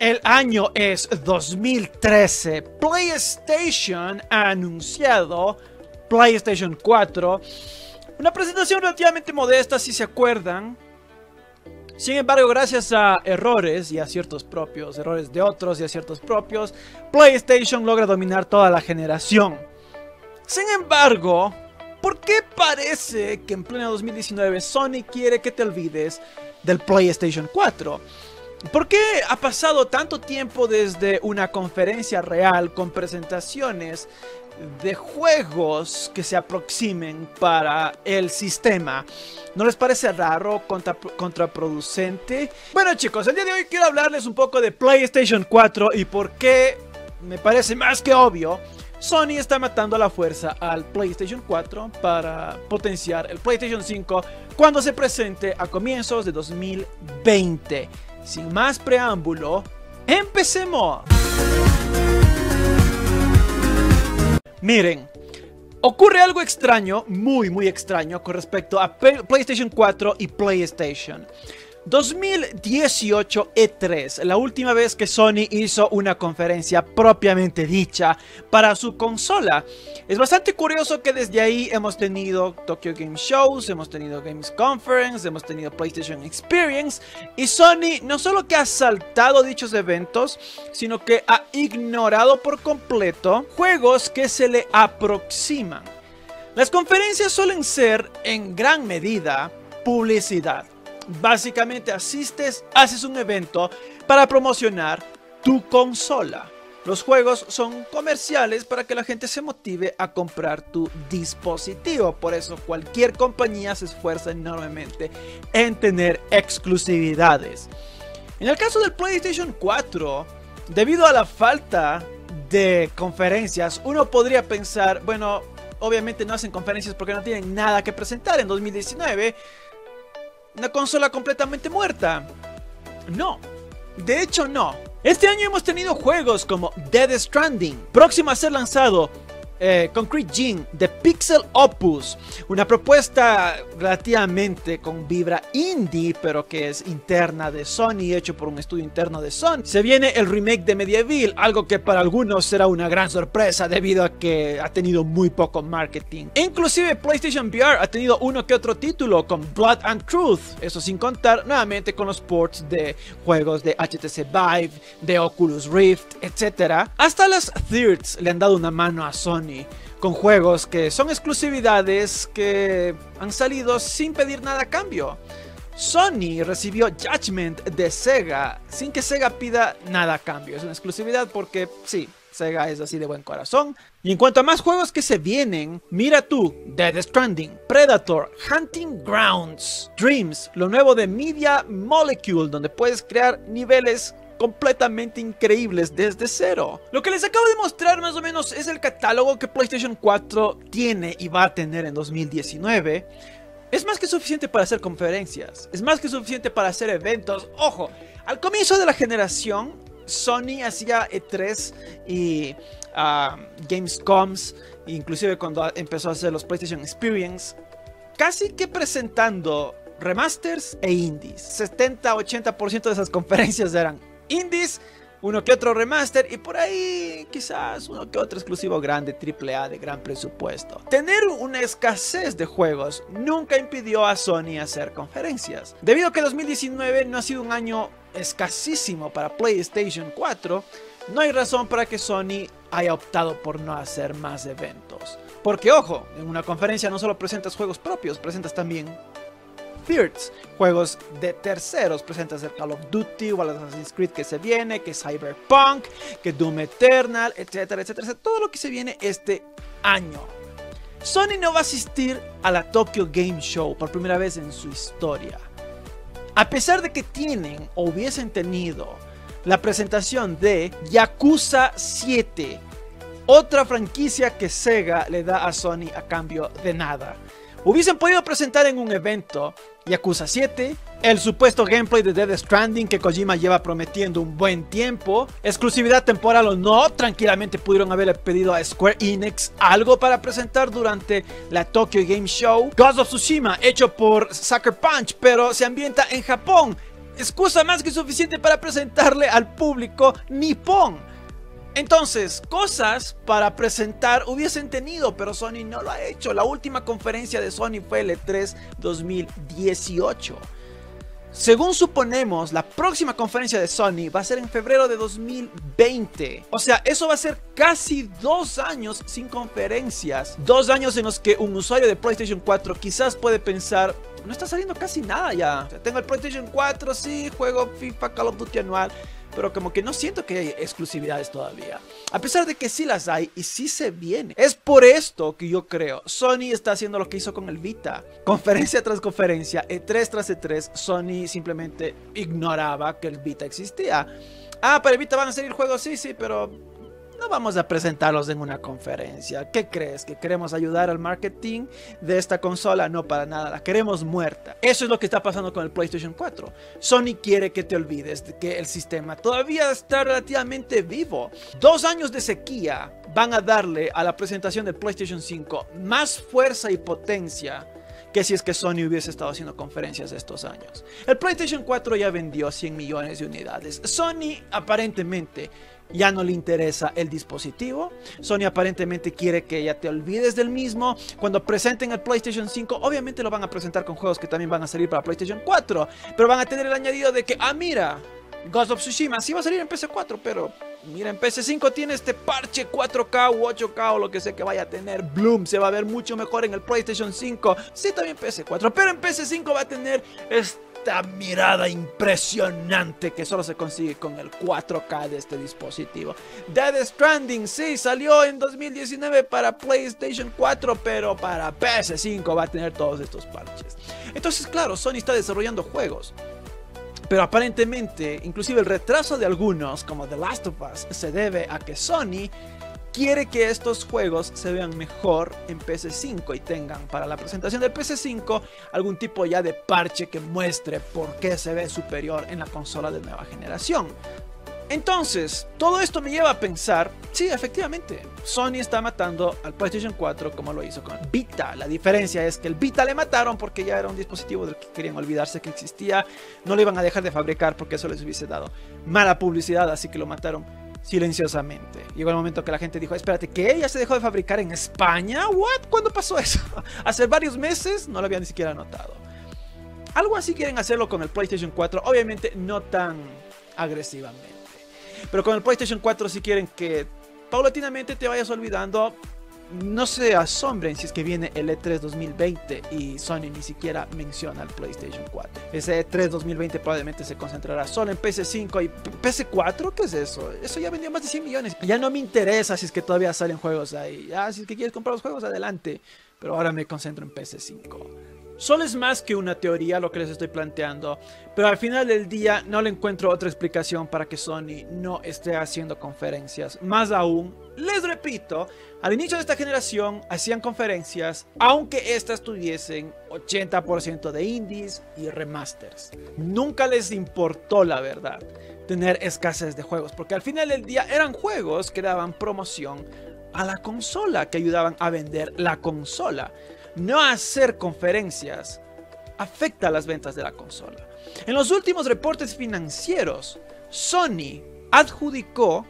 El año es 2013. PlayStation ha anunciado PlayStation 4. Una presentación relativamente modesta, si se acuerdan. Sin embargo, gracias a errores y aciertos propios, errores de otros y aciertos propios, PlayStation logra dominar toda la generación. Sin embargo, ¿por qué parece que en pleno 2019 Sony quiere que te olvides del PlayStation 4? ¿Por qué ha pasado tanto tiempo desde una conferencia real con presentaciones de juegos que se aproximen para el sistema? ¿No les parece raro, contra, contraproducente? Bueno chicos, el día de hoy quiero hablarles un poco de PlayStation 4 y por qué me parece más que obvio Sony está matando a la fuerza al PlayStation 4 para potenciar el PlayStation 5 cuando se presente a comienzos de 2020. Sin más preámbulo, empecemos. Miren, ocurre algo extraño, muy muy extraño con respecto a PlayStation 4 y PlayStation. 2018 E3, la última vez que Sony hizo una conferencia propiamente dicha para su consola. Es bastante curioso que desde ahí hemos tenido Tokyo Game Shows, hemos tenido Games Conference, hemos tenido PlayStation Experience y Sony no solo que ha saltado dichos eventos, sino que ha ignorado por completo juegos que se le aproximan. Las conferencias suelen ser en gran medida publicidad. Básicamente asistes, haces un evento para promocionar tu consola. Los juegos son comerciales para que la gente se motive a comprar tu dispositivo. Por eso cualquier compañía se esfuerza enormemente en tener exclusividades. En el caso del PlayStation 4, debido a la falta de conferencias, uno podría pensar, bueno, obviamente no hacen conferencias porque no tienen nada que presentar en 2019 una consola completamente muerta. No, de hecho no. Este año hemos tenido juegos como Dead Stranding, próximo a ser lanzado eh, Concrete Gene de Pixel Opus, una propuesta relativamente con vibra indie, pero que es interna de Sony, hecho por un estudio interno de Sony. Se viene el remake de Medieval, algo que para algunos será una gran sorpresa debido a que ha tenido muy poco marketing. Inclusive PlayStation VR ha tenido uno que otro título con Blood and Truth, eso sin contar nuevamente con los ports de juegos de HTC Vive, de Oculus Rift, etc. Hasta las Thirds le han dado una mano a Sony con juegos que son exclusividades que han salido sin pedir nada a cambio. Sony recibió Judgment de Sega sin que Sega pida nada a cambio. Es una exclusividad porque sí, Sega es así de buen corazón. Y en cuanto a más juegos que se vienen, mira tú, Dead Stranding, Predator, Hunting Grounds, Dreams, lo nuevo de Media Molecule, donde puedes crear niveles completamente increíbles desde cero. Lo que les acabo de mostrar más o menos es el catálogo que PlayStation 4 tiene y va a tener en 2019. Es más que suficiente para hacer conferencias, es más que suficiente para hacer eventos. Ojo, al comienzo de la generación, Sony hacía E3 y uh, Gamescoms, inclusive cuando empezó a hacer los PlayStation Experience, casi que presentando remasters e indies. 70-80% de esas conferencias eran indies, uno que otro remaster y por ahí quizás uno que otro exclusivo grande AAA de gran presupuesto. Tener una escasez de juegos nunca impidió a Sony hacer conferencias. Debido a que 2019 no ha sido un año escasísimo para PlayStation 4, no hay razón para que Sony haya optado por no hacer más eventos. Porque ojo, en una conferencia no solo presentas juegos propios, presentas también juegos de terceros. Presentas el Call of Duty o Assassin's Creed que se viene, que Cyberpunk, que Doom Eternal, etcétera, etcétera, todo lo que se viene este año. Sony no va a asistir a la Tokyo Game Show por primera vez en su historia. A pesar de que tienen o hubiesen tenido la presentación de Yakuza 7, otra franquicia que Sega le da a Sony a cambio de nada. Hubiesen podido presentar en un evento Yakuza 7, el supuesto gameplay de Dead Stranding que Kojima lleva prometiendo un buen tiempo, exclusividad temporal o no, tranquilamente pudieron haberle pedido a Square Enix algo para presentar durante la Tokyo Game Show. Ghost of Tsushima, hecho por Sucker Punch, pero se ambienta en Japón. excusa más que suficiente para presentarle al público nipón. Entonces, cosas para presentar hubiesen tenido, pero Sony no lo ha hecho. La última conferencia de Sony fue el E3 2018. Según suponemos, la próxima conferencia de Sony va a ser en febrero de 2020. O sea, eso va a ser casi dos años sin conferencias. Dos años en los que un usuario de PlayStation 4 quizás puede pensar, no está saliendo casi nada ya. tengo el PlayStation 4, sí, juego FIFA, Call of Duty anual pero como que no siento que hay exclusividades todavía. A pesar de que sí las hay y sí se viene. Es por esto que yo creo, Sony está haciendo lo que hizo con el Vita. Conferencia tras conferencia, E3 tras E3, Sony simplemente ignoraba que el Vita existía. Ah, para el Vita van a salir juegos, sí, sí, pero no vamos a presentarlos en una conferencia. ¿Qué crees? ¿Que queremos ayudar al marketing de esta consola? No, para nada, la queremos muerta. Eso es lo que está pasando con el PlayStation 4. Sony quiere que te olvides de que el sistema todavía está relativamente vivo. Dos años de sequía van a darle a la presentación del PlayStation 5 más fuerza y potencia que si es que Sony hubiese estado haciendo conferencias estos años. El PlayStation 4 ya vendió 100 millones de unidades. Sony aparentemente ya no le interesa el dispositivo. Sony aparentemente quiere que ya te olvides del mismo. Cuando presenten el PlayStation 5, obviamente lo van a presentar con juegos que también van a salir para PlayStation 4. Pero van a tener el añadido de que, ah, mira, Ghost of Tsushima sí va a salir en PS4, pero mira, en PS5 tiene este parche 4K u 8K o lo que sea que vaya a tener. Bloom se va a ver mucho mejor en el PlayStation 5. Sí, también PS4, pero en PS5 va a tener esta mirada impresionante que solo se consigue con el 4K de este dispositivo. Dead Stranding, sí, salió en 2019 para PlayStation 4, pero para PS5 va a tener todos estos parches. Entonces, claro, Sony está desarrollando juegos pero aparentemente, inclusive el retraso de algunos, como The Last of Us, se debe a que Sony quiere que estos juegos se vean mejor en PS5 y tengan para la presentación de PS5 algún tipo ya de parche que muestre por qué se ve superior en la consola de nueva generación. Entonces, todo esto me lleva a pensar, sí, efectivamente, Sony está matando al PlayStation 4 como lo hizo con Vita. La diferencia es que el Vita le mataron porque ya era un dispositivo del que querían olvidarse que existía. No lo iban a dejar de fabricar porque eso les hubiese dado mala publicidad, así que lo mataron silenciosamente. Llegó el momento que la gente dijo, espérate, ¿qué? ¿Ya se dejó de fabricar en España? ¿What? ¿Cuándo pasó eso? Hace varios meses no lo habían ni siquiera notado. Algo así quieren hacerlo con el PlayStation 4, obviamente no tan agresivamente. Pero con el PlayStation 4 si quieren que paulatinamente te vayas olvidando, no se asombren si es que viene el E3 2020 y Sony ni siquiera menciona el PlayStation 4. Ese E3 2020 probablemente se concentrará solo en PS5 y PS4, ¿qué es eso? Eso ya vendió más de 100 millones. Ya no me interesa si es que todavía salen juegos ahí. Ya, si es que quieres comprar los juegos, adelante. Pero ahora me concentro en PS5. Solo es más que una teoría lo que les estoy planteando, pero al final del día no le encuentro otra explicación para que Sony no esté haciendo conferencias. Más aún, les repito, al inicio de esta generación hacían conferencias, aunque estas tuviesen 80% de indies y remasters. Nunca les importó la verdad tener escasez de juegos, porque al final del día eran juegos que daban promoción a la consola, que ayudaban a vender la consola no hacer conferencias afecta las ventas de la consola. En los últimos reportes financieros, Sony adjudicó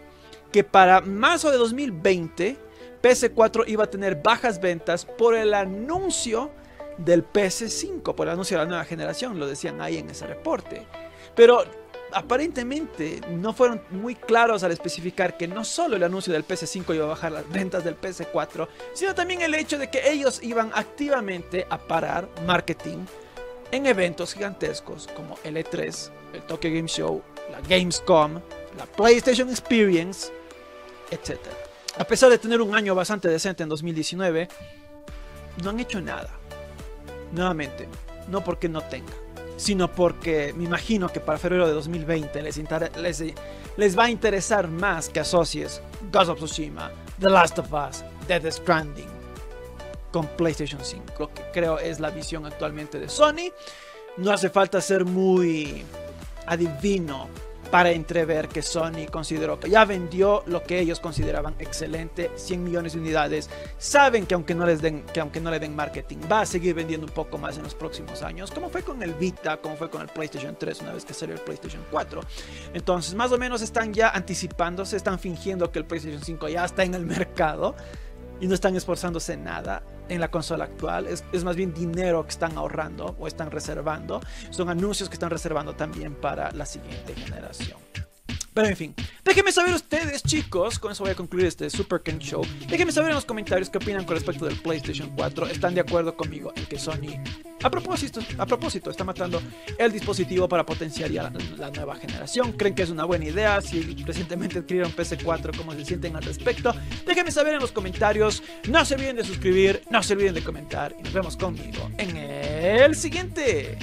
que para marzo de 2020 PS4 iba a tener bajas ventas por el anuncio del PS5, por el anuncio de la nueva generación, lo decían ahí en ese reporte. Pero aparentemente no fueron muy claros al especificar que no solo el anuncio del PS5 iba a bajar las ventas del PS4, sino también el hecho de que ellos iban activamente a parar marketing en eventos gigantescos como el E3, el Tokyo Game Show, la Gamescom, la PlayStation Experience, etc. A pesar de tener un año bastante decente en 2019, no han hecho nada. Nuevamente, no porque no tengan sino porque me imagino que para febrero de 2020 les, les, va a interesar más que asocies Ghost of Tsushima, The Last of Us, Death Stranding con PlayStation 5. Lo que creo es la visión actualmente de Sony. No hace falta ser muy adivino para entrever que Sony consideró que ya vendió lo que ellos consideraban excelente, 100 millones de unidades. Saben que aunque no les den, que aunque no le den marketing, va a seguir vendiendo un poco más en los próximos años, como fue con el Vita, como fue con el PlayStation 3 una vez que salió el PlayStation 4. Entonces, más o menos están ya anticipándose, están fingiendo que el PlayStation 5 ya está en el mercado y no están esforzándose nada en la consola actual. Es, es, más bien dinero que están ahorrando o están reservando. Son anuncios que están reservando también para la siguiente generación. Pero en fin, déjenme saber ustedes, chicos. Con eso voy a concluir este Super Ken Show. Déjenme saber en los comentarios qué opinan con respecto del PlayStation 4. ¿Están de acuerdo conmigo en que Sony, a propósito, a propósito está matando el dispositivo para potenciar ya la, la nueva generación? ¿Creen que es una buena idea? Si recientemente adquirieron PS4, ¿cómo se sienten al respecto? Déjenme saber en los comentarios. No se olviden de suscribir, no se olviden de comentar. Y nos vemos conmigo en el siguiente.